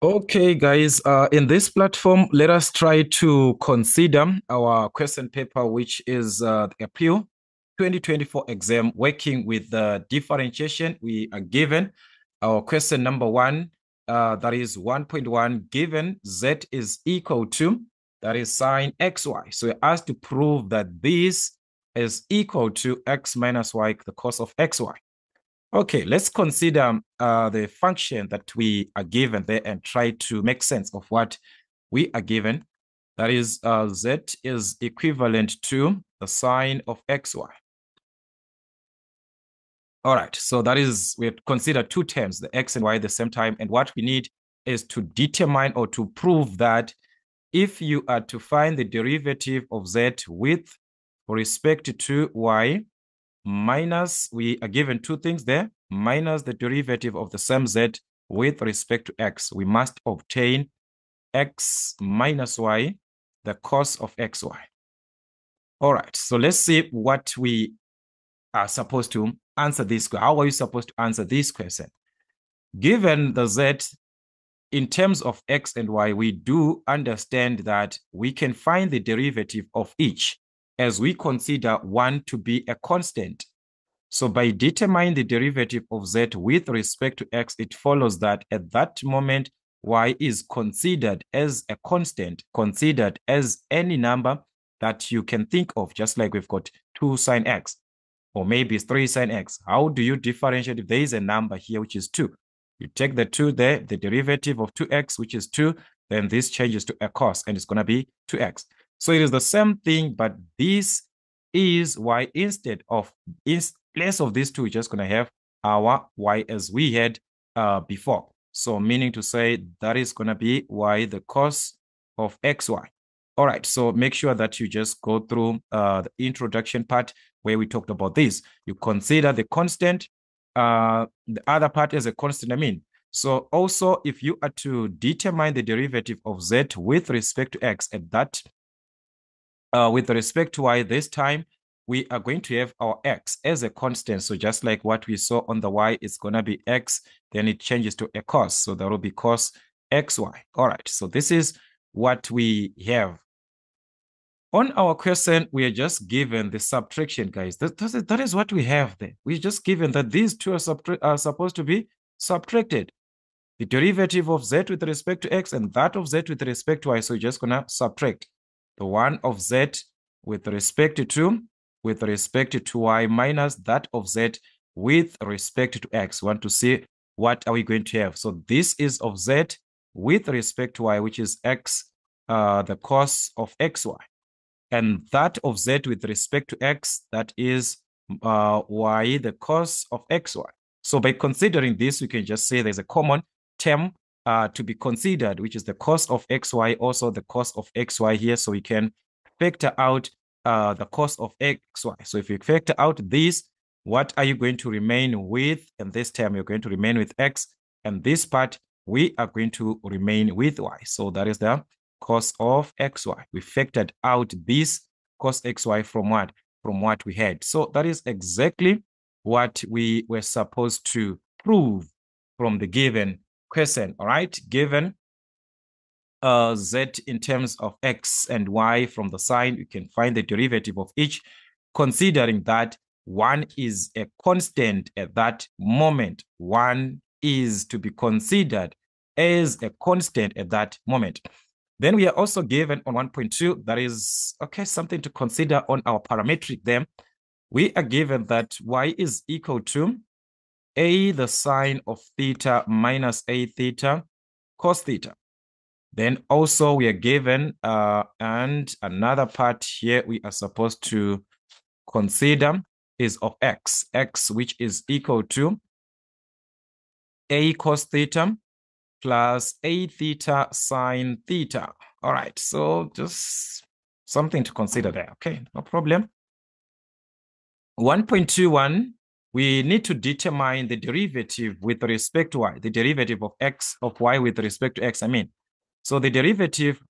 Okay, guys, uh, in this platform, let us try to consider our question paper, which is uh, the April 2024 exam, working with the differentiation we are given. Our question number one, uh, that is 1.1, given z is equal to, that is sine xy. So we're asked to prove that this is equal to x minus y, the cos of xy. Okay, let's consider uh, the function that we are given there and try to make sense of what we are given. That is, uh, z is equivalent to the sine of xy. All right, so that is, we consider two terms, the x and y at the same time. And what we need is to determine or to prove that if you are to find the derivative of z with respect to y, minus, we are given two things there, minus the derivative of the same z with respect to x. We must obtain x minus y, the cos of xy. All right, so let's see what we are supposed to answer this. How are you supposed to answer this question? Given the z in terms of x and y, we do understand that we can find the derivative of each as we consider one to be a constant. So by determining the derivative of z with respect to x, it follows that at that moment, y is considered as a constant, considered as any number that you can think of, just like we've got 2 sine x, or maybe 3 sine x. How do you differentiate if there is a number here, which is 2? You take the 2 there, the derivative of 2x, which is 2, then this changes to a cos, and it's going to be 2x. So it is the same thing, but this is why instead of, in place of these two, we're just going to have our y as we had uh, before. So meaning to say that is going to be y the cos of xy. All right, so make sure that you just go through uh, the introduction part where we talked about this. You consider the constant, uh, the other part is a constant, I mean. So also, if you are to determine the derivative of z with respect to x at that uh, with respect to y this time, we are going to have our x as a constant. So just like what we saw on the y, it's going to be x, then it changes to a cos. So that will be cos xy. All right, so this is what we have. On our question, we are just given the subtraction, guys. That, that, is, that is what we have there. We're just given that these two are, are supposed to be subtracted. The derivative of z with respect to x and that of z with respect to y. So you're just going to subtract the one of z with respect to with respect to y minus that of z with respect to x. We want to see what are we going to have. So this is of z with respect to y, which is x, uh, the cos of xy. And that of z with respect to x, that is uh, y, the cos of xy. So by considering this, we can just say there's a common term uh, to be considered, which is the cos of xy, also the cos of xy here. So we can factor out uh, the cos of xy. So if you factor out this, what are you going to remain with? And this term, you're going to remain with x. And this part, we are going to remain with y. So that is the cos of xy. We factored out this cos xy from what? From what we had. So that is exactly what we were supposed to prove from the given question, all right? Given uh, z in terms of x and y from the sine, you can find the derivative of each, considering that one is a constant at that moment. One is to be considered as a constant at that moment. Then we are also given on 1.2, that is, okay, something to consider on our parametric then. We are given that y is equal to a the sine of theta minus a theta cos theta. Then also we are given, uh, and another part here we are supposed to consider is of x, x which is equal to a cos theta plus a theta sine theta. All right, so just something to consider there. Okay, no problem. 1.21, we need to determine the derivative with respect to y, the derivative of x of y with respect to x, I mean. So the derivative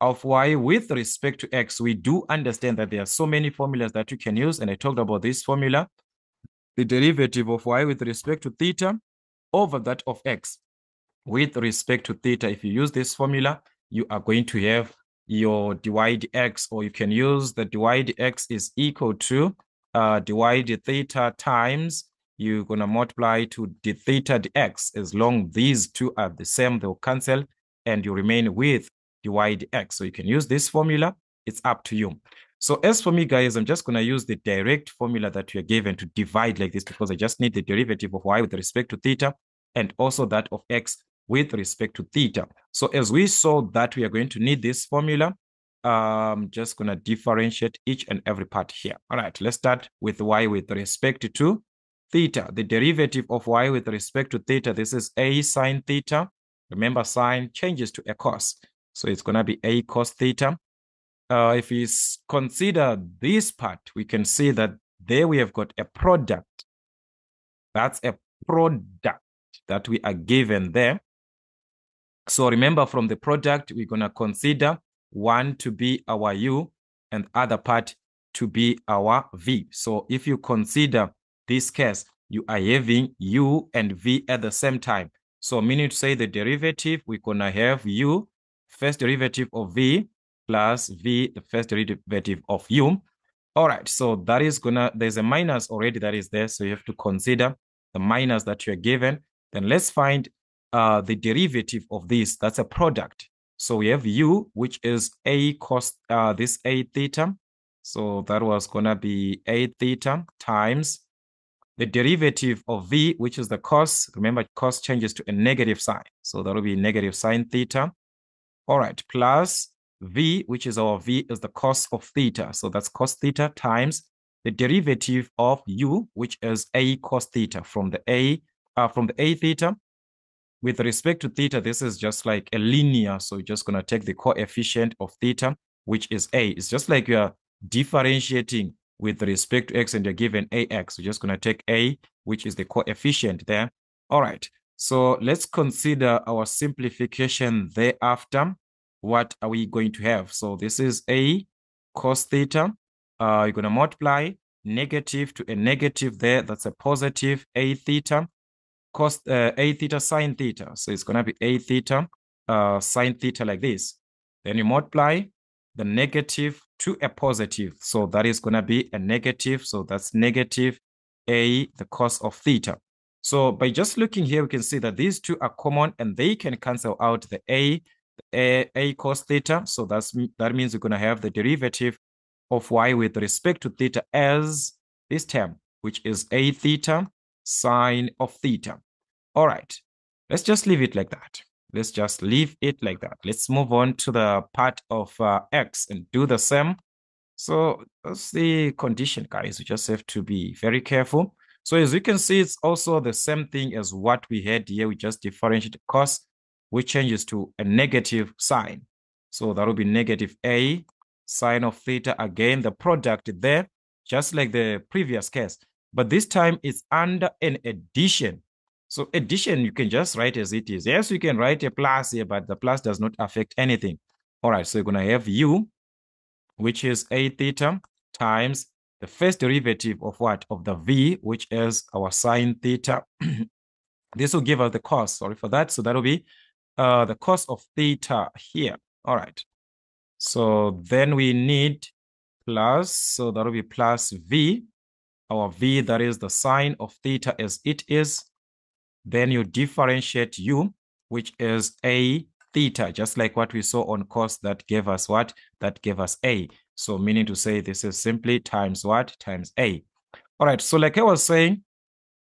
of y with respect to x, we do understand that there are so many formulas that you can use, and I talked about this formula. The derivative of y with respect to theta over that of x. with respect to theta, if you use this formula, you are going to have your dy dx, or you can use the dy dx is equal to uh, dy theta times, you're going to multiply to the theta dx. As long these two are the same, they'll cancel, and you remain with dy dx. So you can use this formula. It's up to you. So as for me, guys, I'm just going to use the direct formula that you're given to divide like this because I just need the derivative of y with respect to theta and also that of x with respect to theta. So as we saw that we are going to need this formula, I'm just going to differentiate each and every part here. All right, let's start with y with respect to theta. The derivative of y with respect to theta, this is a sine theta. Remember, sine changes to a cos. So it's going to be a cos theta. Uh, if we consider this part, we can see that there we have got a product. That's a product that we are given there. So remember from the product, we're going to consider one to be our u and other part to be our v. So if you consider this case, you are having u and v at the same time. So meaning to say the derivative, we're going to have u, first derivative of v, plus v, the first derivative of u. All right, so that is going to, there's a minus already that is there. So you have to consider the minus that you're given. Then let's find uh, the derivative of this. That's a product. So we have u, which is a cos, uh, this a theta. So that was going to be a theta times the derivative of v, which is the cos. Remember, cos changes to a negative sine. So that will be negative sine theta. All right, plus v, which is our v, is the cos of theta. So that's cos theta times the derivative of u, which is a cos theta from the a uh, from the a theta. With respect to theta, this is just like a linear. So you're just going to take the coefficient of theta, which is a. It's just like you're differentiating with respect to x and you're given ax. We're just going to take a, which is the coefficient there. All right. So let's consider our simplification thereafter. What are we going to have? So this is a cos theta. Uh, you're going to multiply negative to a negative there. That's a positive a theta cos uh, a theta sine theta. So it's going to be a theta uh, sine theta like this. Then you multiply the negative to a positive. So that is going to be a negative. So that's negative a, the cos of theta. So by just looking here, we can see that these two are common and they can cancel out the a, a, a cos theta. So that's that means we're going to have the derivative of y with respect to theta as this term, which is a theta sine of theta. All right, let's just leave it like that. Let's just leave it like that. Let's move on to the part of uh, x and do the same. So that's the condition, guys. We just have to be very careful. So as you can see, it's also the same thing as what we had here. We just differentiate cos, which changes to a negative sine. So that will be negative a sine of theta. Again, the product there, just like the previous case. But this time it's under an addition. So addition, you can just write as it is. Yes, you can write a plus here, but the plus does not affect anything. All right, so you're going to have u, which is a theta times the first derivative of what? Of the v, which is our sine theta. this will give us the cos, sorry for that. So that will be uh, the cos of theta here. All right. So then we need plus, so that will be plus v, our v, that is the sine of theta as it is, then you differentiate u, which is a theta, just like what we saw on cos that gave us what? That gave us a. So meaning to say this is simply times what? Times a. All right, so like I was saying,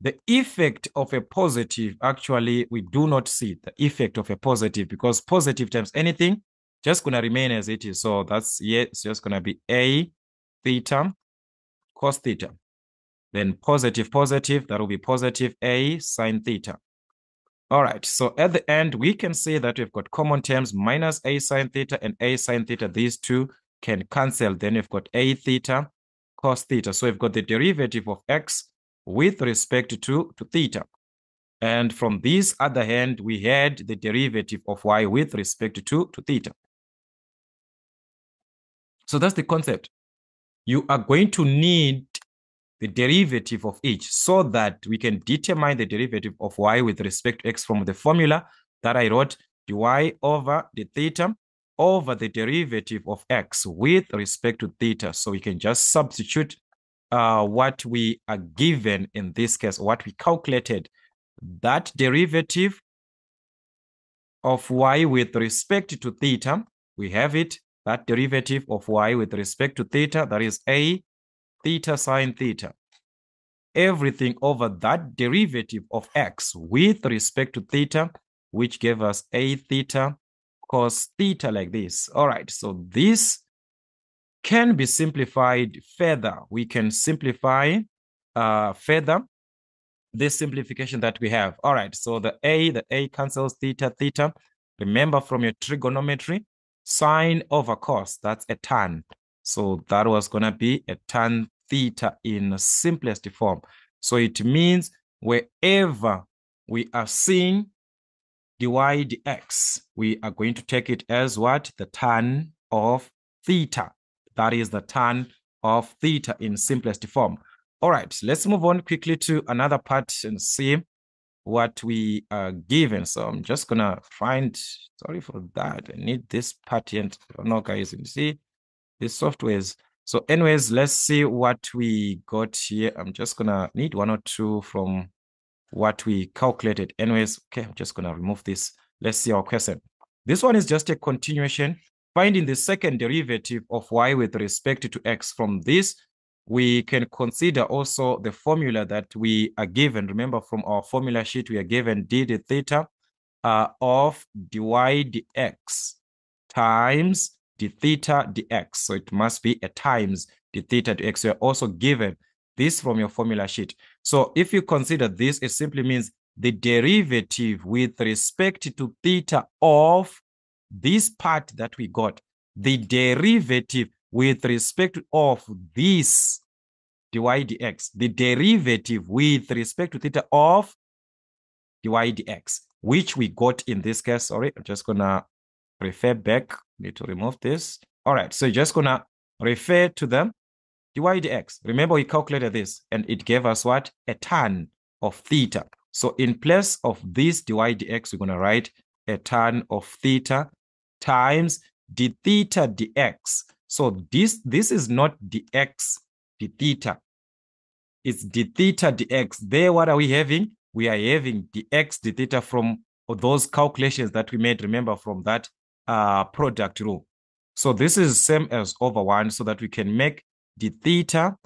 the effect of a positive, actually, we do not see the effect of a positive because positive times anything just going to remain as it is. So that's, yeah, it's just going to be a theta cos theta. Then positive, positive, that will be positive a sine theta. All right, so at the end, we can say that we've got common terms minus a sine theta and a sine theta. These two can cancel. Then we've got a theta cos theta. So we've got the derivative of x with respect to, to theta. And from this other hand, we had the derivative of y with respect to, to theta. So that's the concept. You are going to need the derivative of each so that we can determine the derivative of y with respect to x from the formula that I wrote dy over the theta over the derivative of x with respect to theta. So we can just substitute uh, what we are given in this case, what we calculated. That derivative of y with respect to theta, we have it, that derivative of y with respect to theta, that is a theta sine theta. Everything over that derivative of x with respect to theta, which gave us a theta cos theta like this. All right, so this can be simplified further. We can simplify uh, further this simplification that we have. All right, so the A, the A cancels theta, theta. Remember from your trigonometry, sine over cos, that's a tan. So that was going to be a tan theta in simplest form. So it means wherever we are seeing dy dx, we are going to take it as what? The tan of theta. That is the tan of theta in simplest form. All right, let's move on quickly to another part and see what we are given. So I'm just gonna find, sorry for that. I need this patent. I don't know, guys, you see this softwares. So anyways, let's see what we got here. I'm just gonna need one or two from what we calculated. Anyways, okay, I'm just gonna remove this. Let's see our question. This one is just a continuation, finding the second derivative of y with respect to x. From this, we can consider also the formula that we are given. Remember from our formula sheet, we are given d d theta uh, of dy dx times d theta dx. So it must be a times d theta dx. Are also given this from your formula sheet. So if you consider this, it simply means the derivative with respect to theta of this part that we got, the derivative with respect of this dy dx, the derivative with respect to theta of dy dx, which we got in this case. Sorry, I'm just gonna refer back. Need to remove this. All right, so just gonna refer to them dy dx. Remember, we calculated this and it gave us what? A tan of theta. So in place of this dy dx, we're to write a tan of theta times d theta dx. So this, this is not dx d theta. It's d theta dx. There, what are we having? We are having dx d theta from those calculations that we made, remember, from that uh, product rule. So this is same as over 1 so that we can make the theta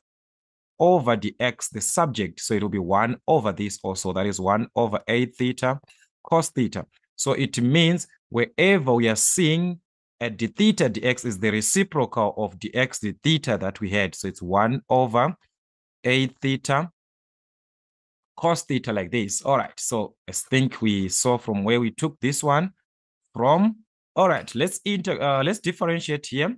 over dx, the subject. So it will be 1 over this also. That is 1 over a theta cos theta. So it means wherever we are seeing at d theta dx is the reciprocal of dx d theta that we had. So it's 1 over a theta cos theta like this. All right. So I think we saw from where we took this one from. All right. Let's inter uh, let's differentiate here.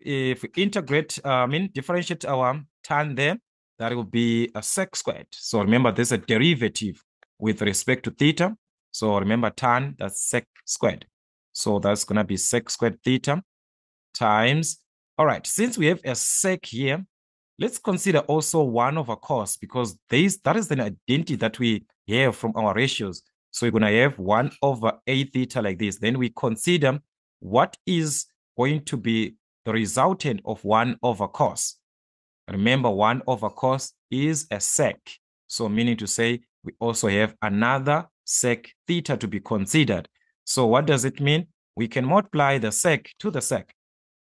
If we integrate, uh, I mean, differentiate our tan there, that will be a sec squared. So remember, there's a derivative with respect to theta. So remember tan, that's sec squared. So that's going to be sec squared theta times. All right, since we have a sec here, let's consider also 1 over cos because this, that is an identity that we have from our ratios. So we're going to have 1 over a theta like this. Then we consider what is going to be the resultant of 1 over cos. Remember, 1 over cos is a sec. So meaning to say, we also have another sec theta to be considered. So what does it mean? We can multiply the sec to the sec,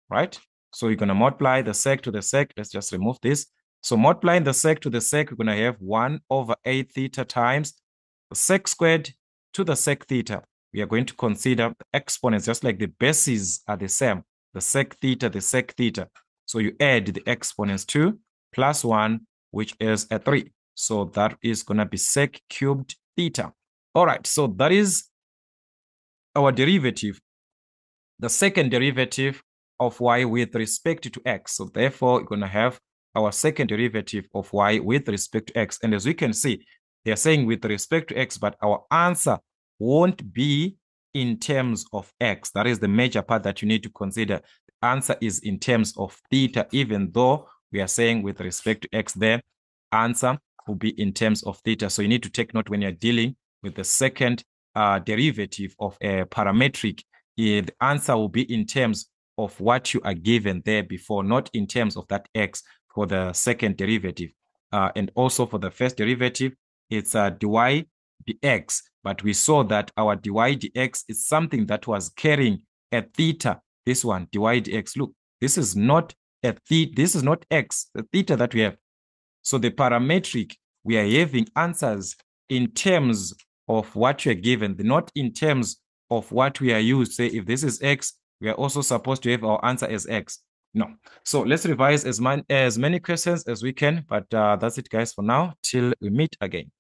right? So we're going to multiply the sec to the sec. Let's just remove this. So multiplying the sec to the sec, we're going to have 1 over a theta times sec squared to the sec theta. We are going to consider exponents, just like the bases are the same the sec theta, the sec theta. So you add the exponents 2 plus 1, which is a 3. So that is going to be sec cubed theta. All right, so that is our derivative, the second derivative of y with respect to x. So therefore, we're going to have our second derivative of y with respect to x. And as we can see, they're saying with respect to x, but our answer won't be in terms of x. That is the major part that you need to consider. The answer is in terms of theta, even though we are saying with respect to x there, answer will be in terms of theta. So you need to take note when you're dealing with the second uh, derivative of a parametric, the answer will be in terms of what you are given there before, not in terms of that x for the second derivative. Uh, and also for the first derivative, it's a dy dx, but we saw that our dy dx is something that was carrying a theta. This one, dy dx. Look, this is not a theta, this is not x, the theta that we have. So the parametric, we are having answers in terms of what we are given, not in terms of what we are used. Say if this is x, we are also supposed to have our answer as x. No. So let's revise as, man, as many questions as we can. But uh, that's it, guys, for now. Till we meet again.